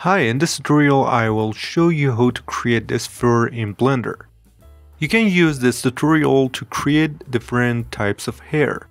Hi, in this tutorial I will show you how to create this fur in Blender. You can use this tutorial to create different types of hair.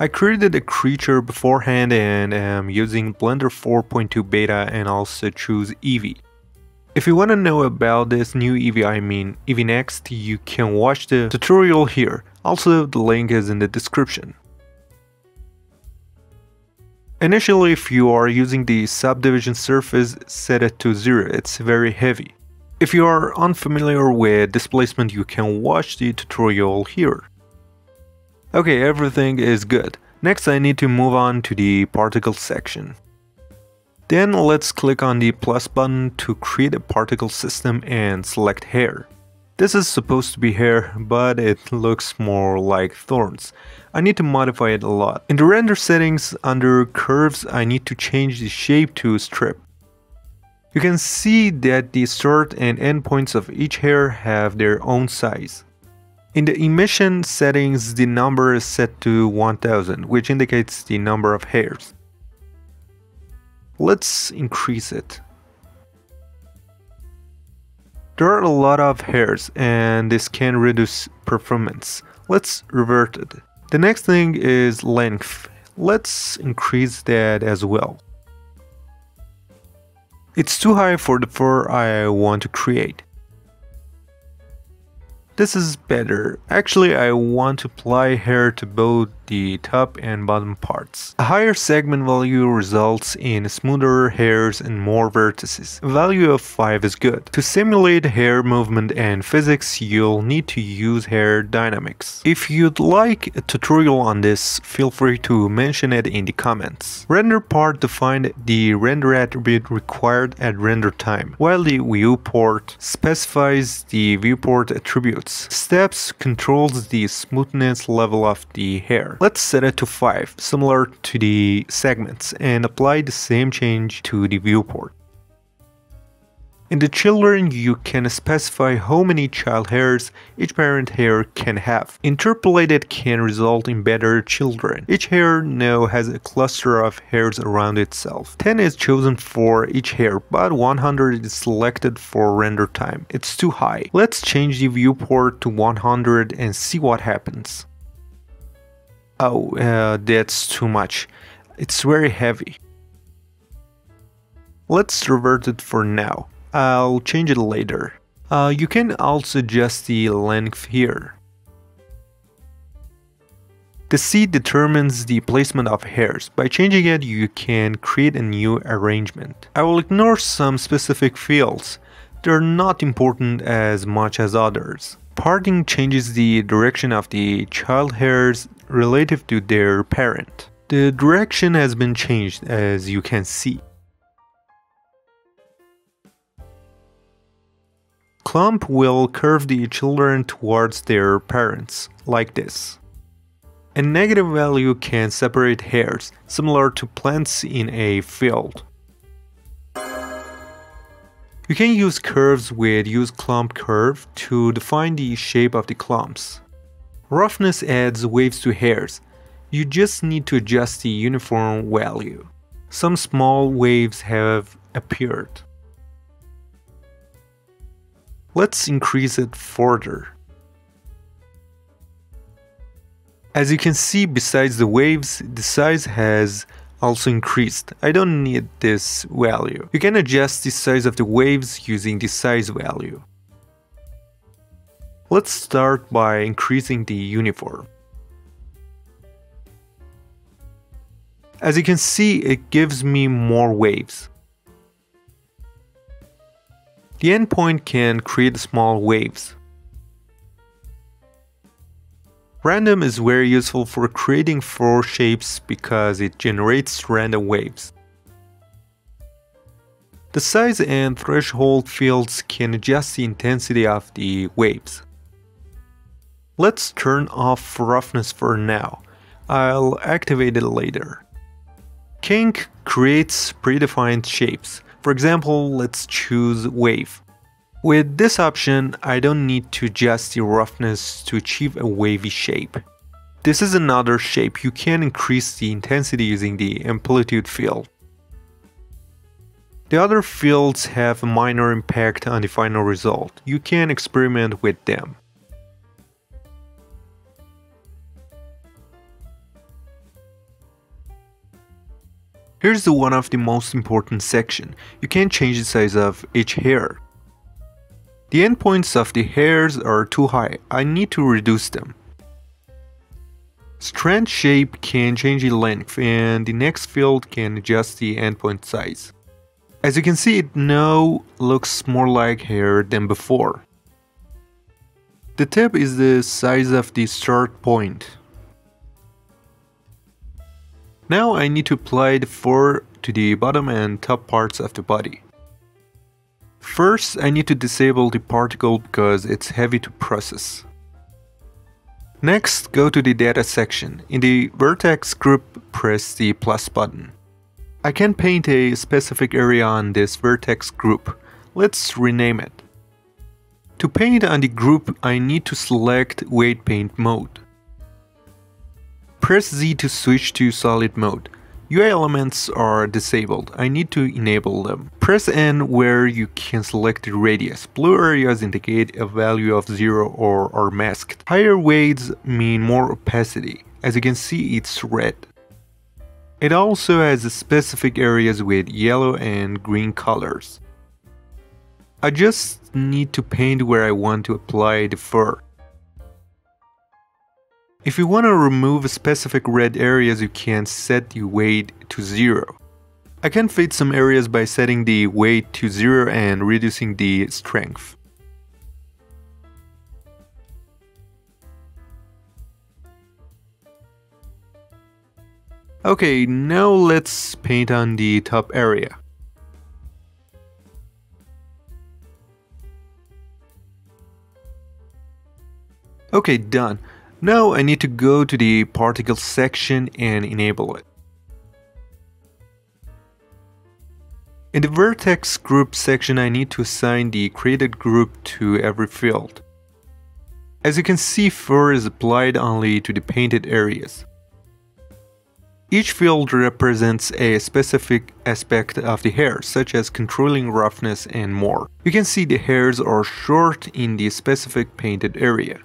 I created a creature beforehand and am using Blender 4.2 beta and also choose Eevee. If you want to know about this new Eevee, I mean Eevee Next, you can watch the tutorial here. Also, the link is in the description. Initially, if you are using the subdivision surface, set it to 0, it's very heavy. If you are unfamiliar with displacement, you can watch the tutorial here. Okay, everything is good. Next I need to move on to the particle section. Then let's click on the plus button to create a particle system and select hair. This is supposed to be hair, but it looks more like thorns. I need to modify it a lot. In the render settings under curves, I need to change the shape to strip. You can see that the start and end points of each hair have their own size. In the emission settings, the number is set to 1000, which indicates the number of hairs. Let's increase it. There are a lot of hairs and this can reduce performance. Let's revert it. The next thing is length. Let's increase that as well. It's too high for the fur I want to create. This is better. Actually, I want to apply hair to both the top and bottom parts. A higher segment value results in smoother hairs and more vertices. A value of 5 is good. To simulate hair movement and physics, you'll need to use hair dynamics. If you'd like a tutorial on this, feel free to mention it in the comments. Render part defined the render attribute required at render time, while the viewport specifies the viewport attributes. Steps controls the smoothness level of the hair. Let's set it to 5, similar to the segments, and apply the same change to the viewport. In the children, you can specify how many child hairs each parent hair can have. Interpolated can result in better children. Each hair now has a cluster of hairs around itself. 10 is chosen for each hair, but 100 is selected for render time. It's too high. Let's change the viewport to 100 and see what happens. Oh, uh, that's too much. It's very heavy. Let's revert it for now. I'll change it later. Uh, you can also adjust the length here. The seed determines the placement of hairs. By changing it, you can create a new arrangement. I will ignore some specific fields. They're not important as much as others. Parting changes the direction of the child hairs relative to their parent. The direction has been changed as you can see. Clump will curve the children towards their parents, like this. A negative value can separate hairs, similar to plants in a field. You can use curves with use clump curve to define the shape of the clumps. Roughness adds waves to hairs. You just need to adjust the uniform value. Some small waves have appeared. Let's increase it further. As you can see, besides the waves, the size has also increased. I don't need this value. You can adjust the size of the waves using the size value. Let's start by increasing the uniform. As you can see, it gives me more waves. The endpoint can create small waves. Random is very useful for creating fur shapes because it generates random waves. The size and threshold fields can adjust the intensity of the waves. Let's turn off roughness for now. I'll activate it later. Kink creates predefined shapes. For example, let's choose wave. With this option, I don't need to adjust the roughness to achieve a wavy shape. This is another shape, you can increase the intensity using the amplitude field. The other fields have a minor impact on the final result. You can experiment with them. Here's the one of the most important section. You can change the size of each hair. The endpoints of the hairs are too high. I need to reduce them. Strand shape can change the length and the next field can adjust the endpoint size. As you can see it now looks more like hair than before. The tip is the size of the start point. Now I need to apply the fur to the bottom and top parts of the body. First I need to disable the particle because it's heavy to process. Next go to the data section. In the vertex group press the plus button. I can paint a specific area on this vertex group. Let's rename it. To paint on the group I need to select weight paint mode. Press Z to switch to solid mode. UI elements are disabled. I need to enable them. Press N where you can select the radius. Blue areas indicate a value of 0 or are masked. Higher weights mean more opacity. As you can see it's red. It also has specific areas with yellow and green colors. I just need to paint where I want to apply the fur. If you want to remove specific red areas you can set the weight to 0. I can fade some areas by setting the weight to 0 and reducing the strength. Okay, now let's paint on the top area. Okay, done. Now I need to go to the particle section and enable it. In the vertex group section I need to assign the created group to every field. As you can see fur is applied only to the painted areas. Each field represents a specific aspect of the hair, such as controlling roughness and more. You can see the hairs are short in the specific painted area.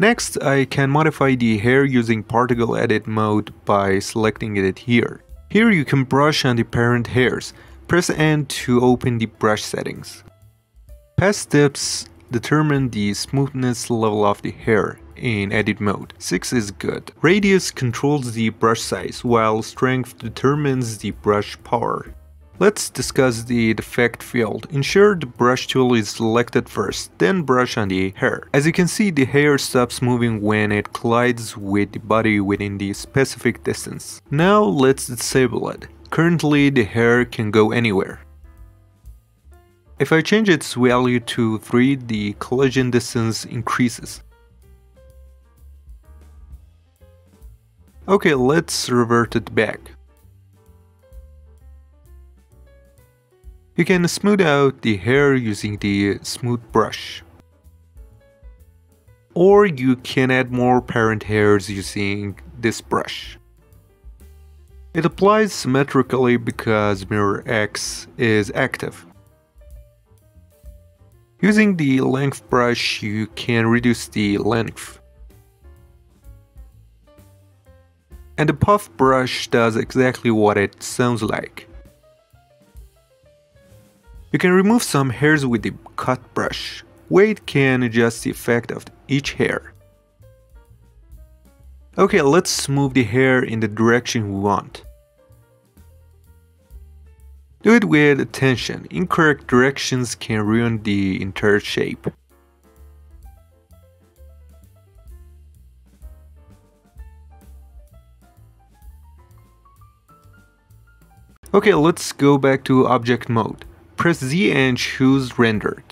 Next, I can modify the hair using particle edit mode by selecting it here. Here you can brush on the parent hairs. Press N to open the brush settings. Path steps determine the smoothness level of the hair in edit mode. 6 is good. Radius controls the brush size, while strength determines the brush power. Let's discuss the deflect field. Ensure the brush tool is selected first, then brush on the hair. As you can see, the hair stops moving when it collides with the body within the specific distance. Now let's disable it. Currently, the hair can go anywhere. If I change its value to 3, the collision distance increases. Okay, let's revert it back. You can smooth out the hair using the smooth brush. Or you can add more parent hairs using this brush. It applies symmetrically because mirror X is active. Using the length brush you can reduce the length. And the puff brush does exactly what it sounds like. You can remove some hairs with the cut brush. Weight can adjust the effect of each hair. Okay, let's move the hair in the direction we want. Do it with attention, incorrect directions can ruin the entire shape. Okay, let's go back to object mode press Z and choose rendered.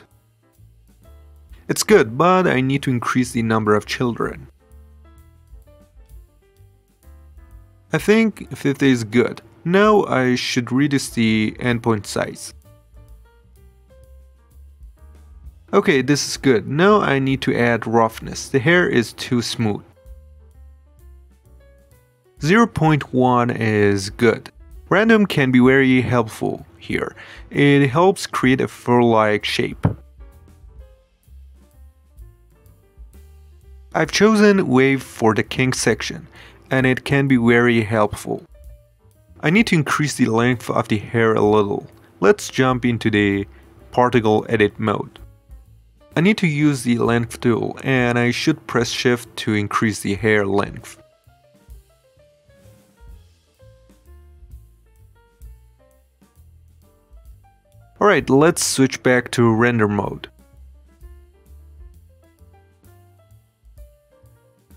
It's good, but I need to increase the number of children. I think 50 is good. Now I should reduce the endpoint size. Okay, this is good. Now I need to add roughness. The hair is too smooth. 0.1 is good. Random can be very helpful. Here. It helps create a fur-like shape. I've chosen wave for the kink section, and it can be very helpful. I need to increase the length of the hair a little. Let's jump into the particle edit mode. I need to use the length tool and I should press shift to increase the hair length. Alright, let's switch back to render mode.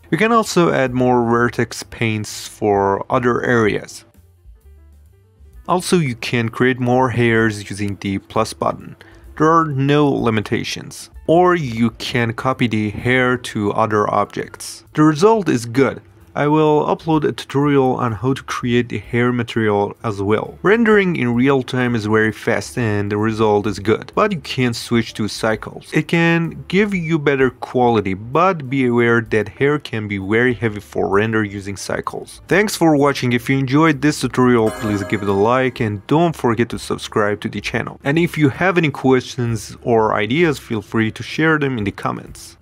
You can also add more vertex paints for other areas. Also, you can create more hairs using the plus button. There are no limitations. Or you can copy the hair to other objects. The result is good, I will upload a tutorial on how to create the hair material as well. Rendering in real time is very fast and the result is good, but you can't switch to cycles. It can give you better quality, but be aware that hair can be very heavy for render using cycles. Thanks for watching, if you enjoyed this tutorial please give it a like and don't forget to subscribe to the channel. And if you have any questions or ideas feel free to share them in the comments.